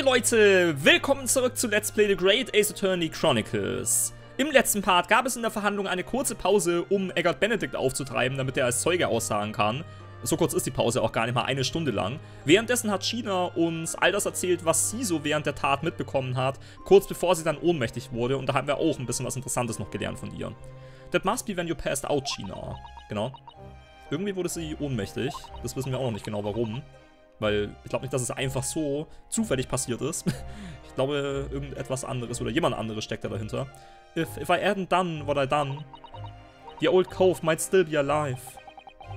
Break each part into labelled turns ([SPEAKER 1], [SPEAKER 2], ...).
[SPEAKER 1] Hey Leute, willkommen zurück zu Let's Play The Great Ace Attorney Chronicles. Im letzten Part gab es in der Verhandlung eine kurze Pause, um Eggert Benedict aufzutreiben, damit er als Zeuge aussagen kann. So kurz ist die Pause auch gar nicht mal eine Stunde lang. Währenddessen hat China uns all das erzählt, was sie so während der Tat mitbekommen hat, kurz bevor sie dann ohnmächtig wurde. Und da haben wir auch ein bisschen was Interessantes noch gelernt von ihr. That must be when you passed out, China. Genau. Irgendwie wurde sie ohnmächtig. Das wissen wir auch noch nicht genau warum. Weil ich glaube nicht, dass es einfach so zufällig passiert ist. ich glaube, irgendetwas anderes oder jemand anderes steckt da dahinter. If, if I hadn't done what I done, the old cove might still be alive.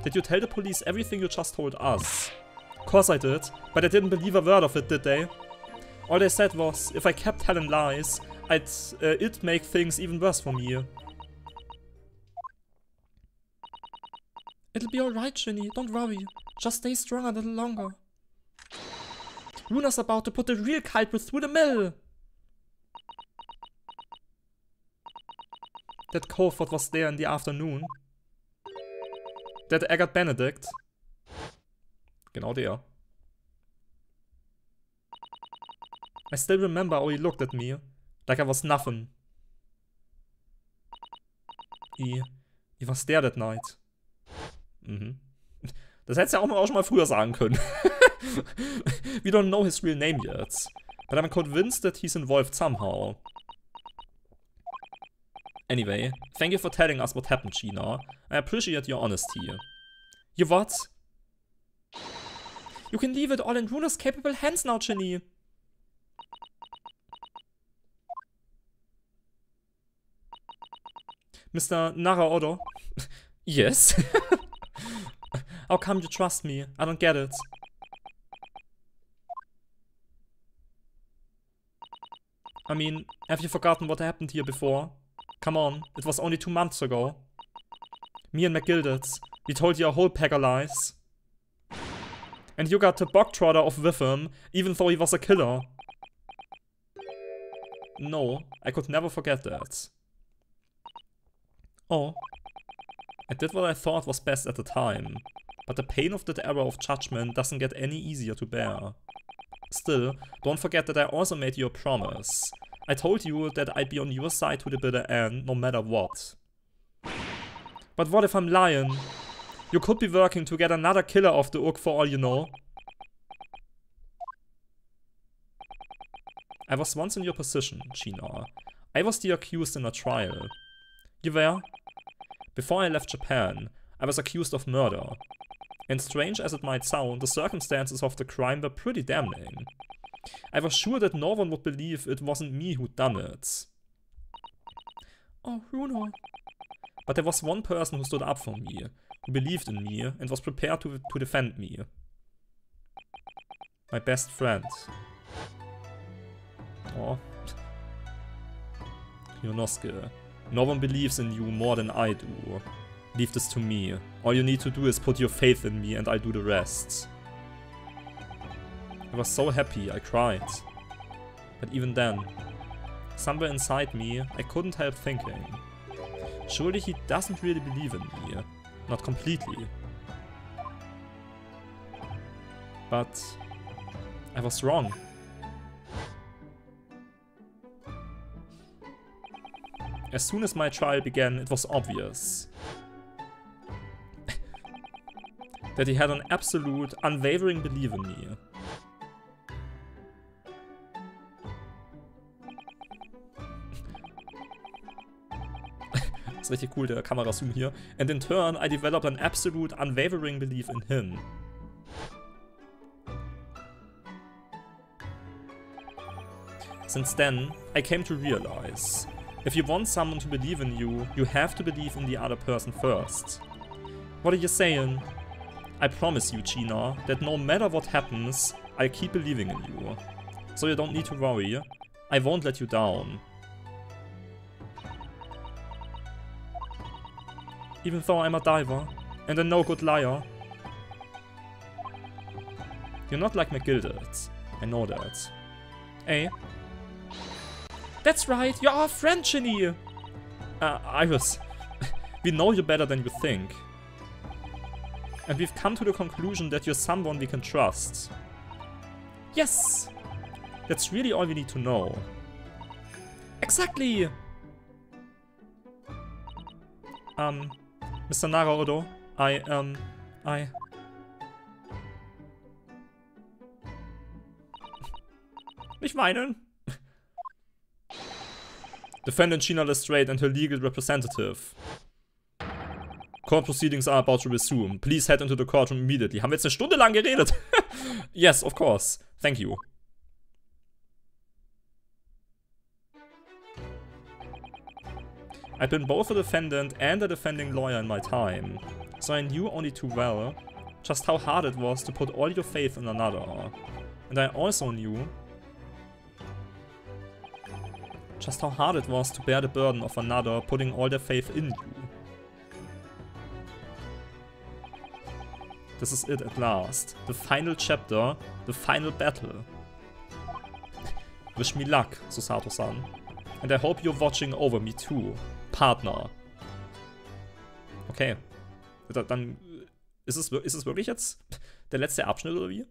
[SPEAKER 1] Did you tell the police everything you just told us? Course I did, but I didn't believe a word of it, did they? All they said was, if I kept telling lies, I'd uh, it make things even worse for me. It'll be alright, Ginny, don't worry. Just stay strong a little longer. Runa's about to put the real culprit through the mill. That Colford was there in the afternoon. That Agatha Benedict. Genau der. I still remember how he looked at me. Like I was nothing. He, he was there that night. Mhm. Das hättest du ja auch, auch schon mal früher sagen können. We don't know his real name yet. But I'm convinced that he's involved somehow. Anyway, thank you for telling us what happened, Gina. I appreciate your honesty. You what? You can leave it all in Runa's capable hands now, Ginny. Mr. Nara Odo? yes? How come you trust me? I don't get it. I mean, have you forgotten what happened here before? Come on, it was only two months ago. Me and McGilded, we told you a whole pack of lies. And you got the bog trotter off with him, even though he was a killer. No, I could never forget that. Oh. I did what I thought was best at the time, but the pain of that error of judgment doesn't get any easier to bear. Still, don't forget that I also made you a promise. I told you that I'd be on your side to the bitter end, no matter what. But what if I'm lying? You could be working to get another killer off the hook for all you know. I was once in your position, Gina. I was the accused in a trial. You were? Before I left Japan, I was accused of murder. And strange as it might sound, the circumstances of the crime were pretty damning. I was sure that no one would believe it wasn't me who'd done it. Oh, Runo. But there was one person who stood up for me, who believed in me, and was prepared to, to defend me. My best friend. Oh. Yonosuke. No one believes in you more than I do. Leave this to me. All you need to do is put your faith in me and I'll do the rest. I was so happy, I cried. But even then, somewhere inside me, I couldn't help thinking. Surely he doesn't really believe in me. Not completely. But I was wrong. As soon as my trial began, it was obvious. that he had an absolute, unwavering belief in me. Richtig cool, der Kamerazoom hier. And in turn, I developed an absolute, unwavering belief in him. Since then, I came to realize, if you want someone to believe in you, you have to believe in the other person first. What are you saying? I promise you, Gina, that no matter what happens, I'll keep believing in you. So you don't need to worry. I won't let you down. Even though I'm a diver, and a no-good liar. You're not like McGilded. I know that. Eh? That's right, you're our friend, Ginny! Uh, Iris, we know you better than you think. And we've come to the conclusion that you're someone we can trust. Yes! That's really all we need to know. Exactly! Um, Mr. Naraodo, I, um, I... Nicht weinen. Defendant Gina Lestrade and her legal representative. Court proceedings are about to resume. Please head into the courtroom immediately. Haben wir jetzt eine Stunde lang geredet? yes, of course. Thank you. I've been both a defendant and a defending lawyer in my time, so I knew only too well just how hard it was to put all your faith in another. And I also knew just how hard it was to bear the burden of another putting all their faith in you. This is it at last. The final chapter, the final battle. Wish me luck, Susato-san. And I hope you're watching over me too. Partner. Okay. Dann ist es, ist es wirklich jetzt der letzte Abschnitt oder wie?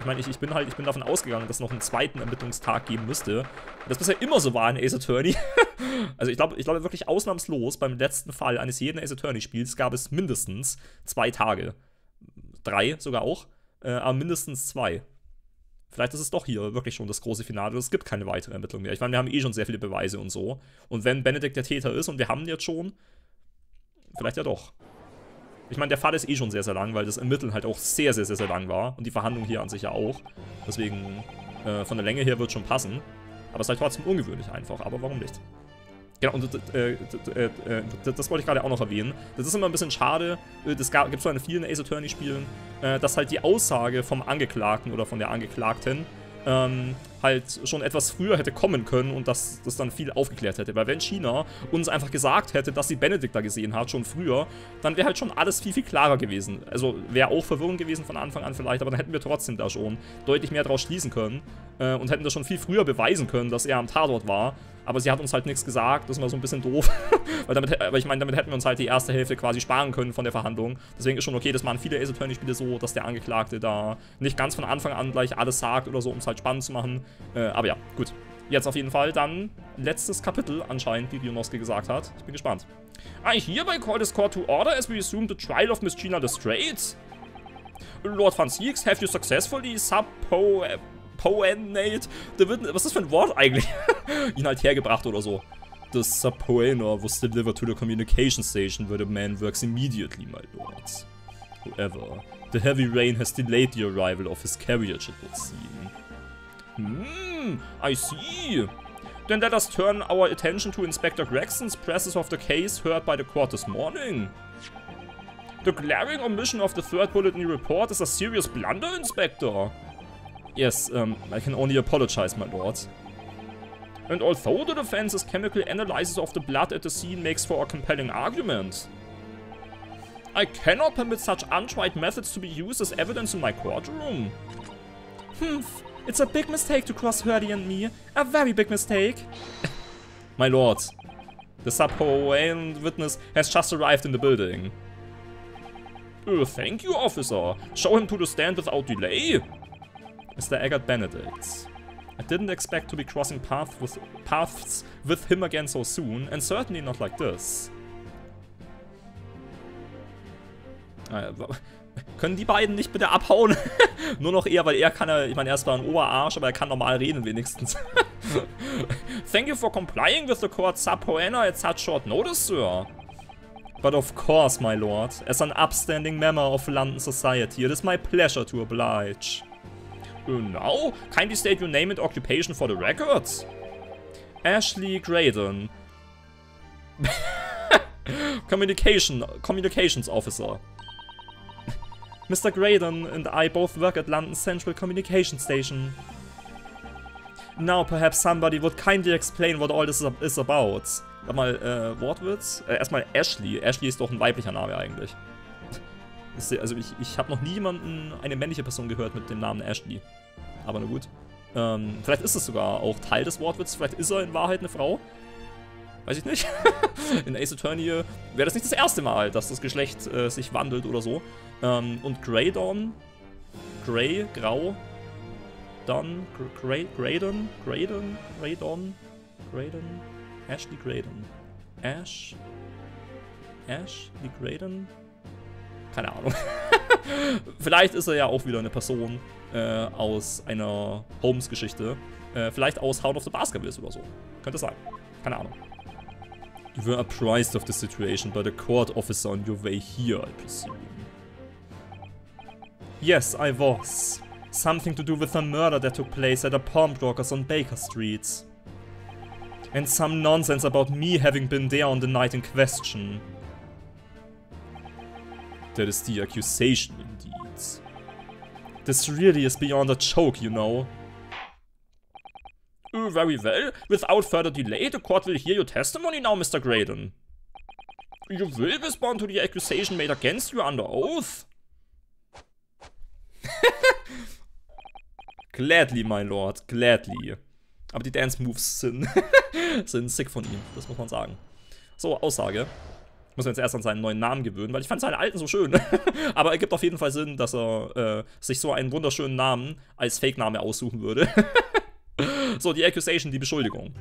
[SPEAKER 1] Ich meine, ich, ich, bin halt, ich bin davon ausgegangen, dass es noch einen zweiten Ermittlungstag geben müsste. Das bisher immer so war in Ace Attorney. also ich glaube ich glaube wirklich ausnahmslos, beim letzten Fall eines jeden Ace Attorney-Spiels gab es mindestens zwei Tage. Drei sogar auch, äh, aber mindestens zwei. Vielleicht ist es doch hier wirklich schon das große Finale. Es gibt keine weitere Ermittlung mehr. Ich meine, wir haben eh schon sehr viele Beweise und so. Und wenn Benedikt der Täter ist und wir haben ihn jetzt schon, vielleicht ja doch. Ich meine, der Fall ist eh schon sehr, sehr lang, weil das Ermitteln halt auch sehr, sehr, sehr, sehr lang war. Und die Verhandlung hier an sich ja auch. Deswegen, äh, von der Länge her wird schon passen. Aber es ist halt trotzdem ungewöhnlich einfach. Aber warum nicht? Genau, und äh, äh, äh, das wollte ich gerade auch noch erwähnen. Das ist immer ein bisschen schade. Äh, das gibt es so in vielen Ace Attorney-Spielen, äh, dass halt die Aussage vom Angeklagten oder von der Angeklagten ähm, halt schon etwas früher hätte kommen können und dass das dann viel aufgeklärt hätte. Weil wenn China uns einfach gesagt hätte, dass sie Benedikt da gesehen hat, schon früher, dann wäre halt schon alles viel, viel klarer gewesen. Also wäre auch verwirrend gewesen von Anfang an vielleicht, aber dann hätten wir trotzdem da schon deutlich mehr draus schließen können äh, und hätten das schon viel früher beweisen können, dass er am Tatort war. Aber sie hat uns halt nichts gesagt, das war so ein bisschen doof. Weil damit, aber ich meine, damit hätten wir uns halt die erste Hälfte quasi sparen können von der Verhandlung. Deswegen ist schon okay, das machen viele Ace Attorney-Spiele so, dass der Angeklagte da nicht ganz von Anfang an gleich alles sagt oder so, um es halt spannend zu machen. Äh, aber ja, gut. Jetzt auf jeden Fall dann letztes Kapitel anscheinend, wie Bionoski gesagt hat. Ich bin gespannt. I hereby call this court to order as we assume the trial of Miss Gina Lestrade. Lord Van Siegs, have you successfully suppo... Poenate the Witness. Was ist das für ein Wort eigentlich? Ihn halt hergebracht oder so. The subpoena was delivered to the communication station where the man works immediately, my lords. However, the heavy rain has delayed the arrival of his carriage, it would seem. Hmm, I see. Then let us turn our attention to Inspector Gregson's presses of the case heard by the court this morning. The glaring omission of the third bullet in bulletin report is a serious blunder, Inspector. Yes, um, I can only apologize, my lord. And although the defense's chemical analysis of the blood at the scene makes for a compelling argument, I cannot permit such untried methods to be used as evidence in my courtroom. Humph, it's a big mistake to cross Hurdy and me. A very big mistake. my lord, the subpoena witness has just arrived in the building. Uh, thank you, officer. Show him to the stand without delay. Mr. Eggert Benedict. I didn't expect to be crossing path with, paths with him again so soon, and certainly not like this. Äh, können die beiden nicht bitte abhauen? Nur noch eher, weil er kann ja, ich meine, er ist zwar ein Oberarsch, aber er kann normal reden wenigstens. Thank you for complying with the court's subpoena at such short notice, sir. But of course, my lord, as an upstanding member of London society, it is my pleasure to oblige. Now, kindly state your name and occupation for the records. Ashley Graydon. Communication, Communications Officer. Mr. Graydon and I both work at London Central Communication Station. Now perhaps somebody would kindly explain what all this is about. Sag mal, äh, Wortwitz? Äh, erstmal Ashley. Ashley ist doch ein weiblicher Name eigentlich. Also ich, ich habe noch nie jemanden, eine männliche Person gehört mit dem Namen Ashley. Aber na gut. Ähm, vielleicht ist es sogar auch Teil des Wortwitzes. Vielleicht ist er in Wahrheit eine Frau. Weiß ich nicht. in Ace Attorney wäre das nicht das erste Mal, dass das Geschlecht äh, sich wandelt oder so. Ähm, und Grey Dawn. Grey, grau. Dann Grey, Graydon, Graydon, Graydon, Graydon, Ashley Graydon. Ash, Ashley Graydon? Keine Ahnung. vielleicht ist er ja auch wieder eine Person äh, aus einer Holmes-Geschichte. Äh, vielleicht aus Hound of the Baskervilles oder so. Könnte sein. Keine Ahnung. You were apprised of the situation by the court officer on your way here, I presume. Yes, I was. Something to do with a murder that took place at a pawnbroker's on Baker Street. And some nonsense about me having been there on the night in question. That is the accusation, indeed. This really is beyond a joke, you know. Uh, very well. Without further delay, the court will hear your testimony now, Mr. Graydon. You will respond to the accusation made against you under oath. gladly, my lord, gladly. Aber die Dance Moves sind, sind sick von ihm, das muss man sagen. So, Aussage. Muss man jetzt erst an seinen neuen Namen gewöhnen, weil ich fand seine alten so schön. Aber er gibt auf jeden Fall Sinn, dass er äh, sich so einen wunderschönen Namen als Fake-Name aussuchen würde. so, die Accusation, die Beschuldigung.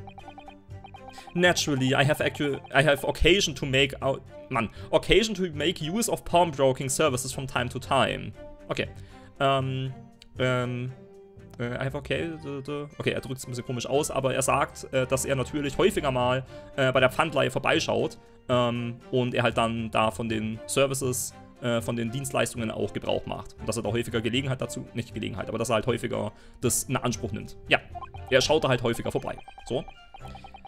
[SPEAKER 1] Naturally, I have, I have occasion to make out, Mann, occasion to make use of pawnbroking services from time to time. Okay. Ähm, ähm, äh, einfach okay. Okay, er drückt es ein bisschen komisch aus, aber er sagt, äh, dass er natürlich häufiger mal äh, bei der Pfandleihe vorbeischaut ähm, und er halt dann da von den Services, äh, von den Dienstleistungen auch Gebrauch macht. Und dass er da häufiger Gelegenheit dazu, nicht Gelegenheit, aber dass er halt häufiger das in Anspruch nimmt. Ja, er schaut da halt häufiger vorbei. So.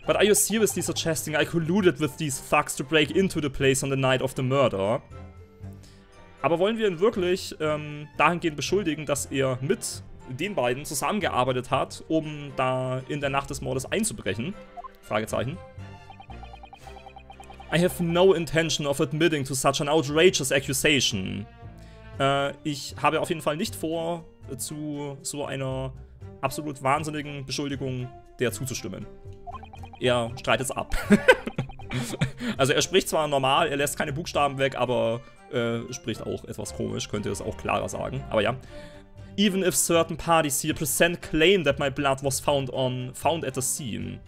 [SPEAKER 1] But are you seriously suggesting I colluded with these thugs to break into the place on the night of the murder? Aber wollen wir ihn wirklich ähm, dahingehend beschuldigen, dass er mit den beiden zusammengearbeitet hat, um da in der Nacht des Mordes einzubrechen? Fragezeichen. I have no intention of admitting to such an outrageous accusation. Äh, ich habe auf jeden Fall nicht vor, zu so einer absolut wahnsinnigen Beschuldigung der zuzustimmen. Er streitet es ab. also er spricht zwar normal, er lässt keine Buchstaben weg, aber äh, spricht auch etwas komisch, könnte es auch klarer sagen. Aber ja. Even if certain parties here present claim that my blood was found on found at the scene.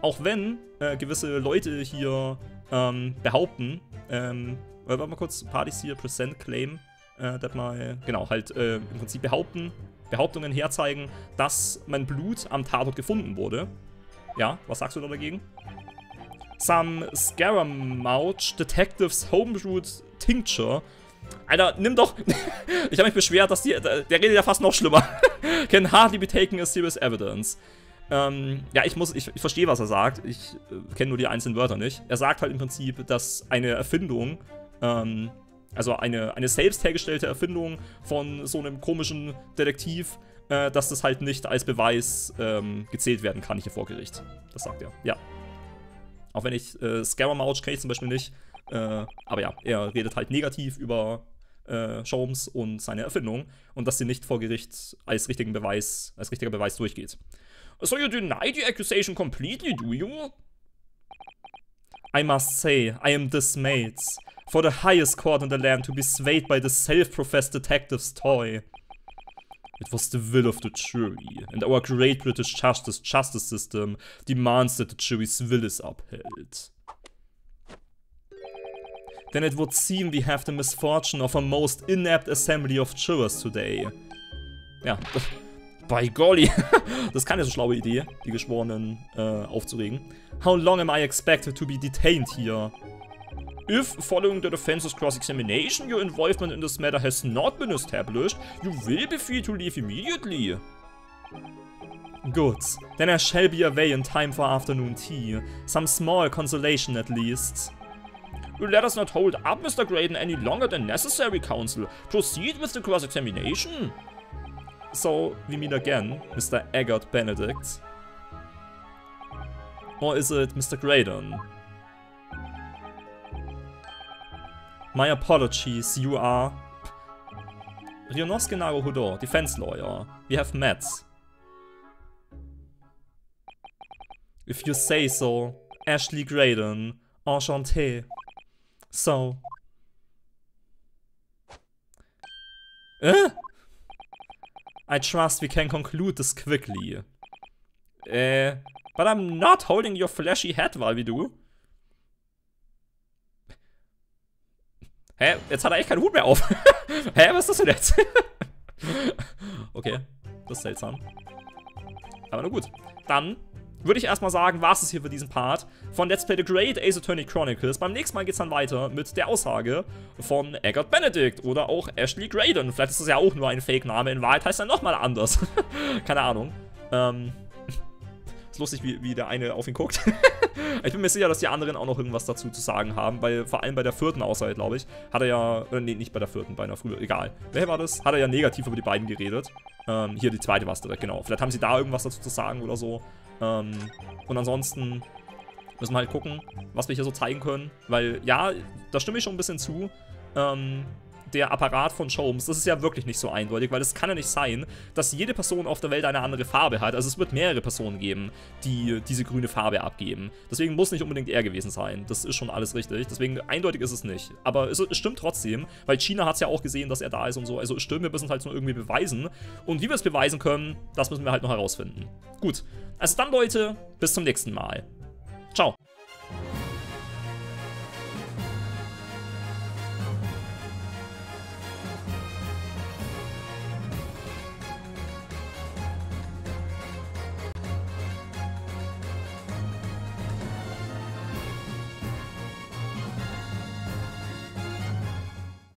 [SPEAKER 1] Auch wenn äh, gewisse Leute hier ähm, behaupten, ähm, warte mal kurz, Parties here present claim äh, that my, genau, halt äh, im Prinzip behaupten, Behauptungen herzeigen, dass mein Blut am Tatort gefunden wurde. Ja, was sagst du da dagegen? Some Scaramouch Detectives Homebrewed Tincture Alter, nimm doch. ich habe mich beschwert, dass die. Der redet ja fast noch schlimmer. Can hardly be taken as serious evidence. Ähm, ja, ich muss, ich, ich verstehe, was er sagt. Ich äh, kenne nur die einzelnen Wörter nicht. Er sagt halt im Prinzip, dass eine Erfindung, ähm, also eine, eine selbst hergestellte Erfindung von so einem komischen Detektiv, äh, dass das halt nicht als Beweis ähm, gezählt werden kann hier vor Gericht. Das sagt er, ja. Auch wenn ich äh, Scaramouch kenne ich zum Beispiel nicht. Äh, aber ja, er redet halt negativ über äh, Sholmes und seine Erfindung und dass sie nicht vor Gericht als richtigen Beweis, als richtiger Beweis durchgeht. So you deny the accusation completely, do you? I must say, I am dismayed. For the highest court in the land to be swayed by the self-professed detective's toy. It was the will of the jury, and our great British justice, justice system demands that the jury's will is upheld. then it would seem we have the misfortune of a most inept assembly of jurors today. Ja, bei golly. das ist keine so schlaue Idee, die Geschworenen äh, aufzuregen. How long am I expected to be detained here? If, following the defense's cross-examination, your involvement in this matter has not been established, you will be free to leave immediately. Good. Then I shall be away in time for afternoon tea. Some small consolation at least. Let us not hold up Mr. Graydon any longer than necessary, Counsel. Proceed with the cross-examination. So, we meet again, Mr. Eggert Benedict. Or is it Mr. Graydon? My apologies, you are... Rionosuke Naruhodo, defense lawyer. We have met. If you say so, Ashley Graydon, enchanté. So. Äh? I trust we can conclude this quickly. Äh, but I'm not holding your flashy head, Valvidu. Hä? Jetzt hat er echt keinen Hut mehr auf. Hä? Was ist das denn jetzt? okay, das ist seltsam. Aber na gut. Dann würde ich erstmal sagen, war es hier für diesen Part von Let's Play The Great Ace Attorney Chronicles. Beim nächsten Mal geht es dann weiter mit der Aussage von Eggert Benedict oder auch Ashley Graydon. Vielleicht ist das ja auch nur ein Fake-Name, in Wahrheit heißt er nochmal anders. Keine Ahnung. Ähm, ist lustig, wie, wie der eine auf ihn guckt. ich bin mir sicher, dass die anderen auch noch irgendwas dazu zu sagen haben, weil vor allem bei der vierten Aussage, glaube ich, hat er ja, äh, nee, nicht bei der vierten, bei einer früher, egal. Wer war das? Hat er ja negativ über die beiden geredet. Ähm, hier die zweite war es direkt, genau. Vielleicht haben sie da irgendwas dazu zu sagen oder so. Ähm, und ansonsten müssen wir halt gucken, was wir hier so zeigen können. Weil, ja, da stimme ich schon ein bisschen zu. Ähm, der Apparat von Sholmes, das ist ja wirklich nicht so eindeutig, weil es kann ja nicht sein, dass jede Person auf der Welt eine andere Farbe hat. Also es wird mehrere Personen geben, die diese grüne Farbe abgeben. Deswegen muss nicht unbedingt er gewesen sein. Das ist schon alles richtig. Deswegen eindeutig ist es nicht. Aber es, es stimmt trotzdem, weil China hat es ja auch gesehen, dass er da ist und so. Also es stimmt, wir müssen es halt nur irgendwie beweisen. Und wie wir es beweisen können, das müssen wir halt noch herausfinden. Gut, also dann Leute, bis zum nächsten Mal.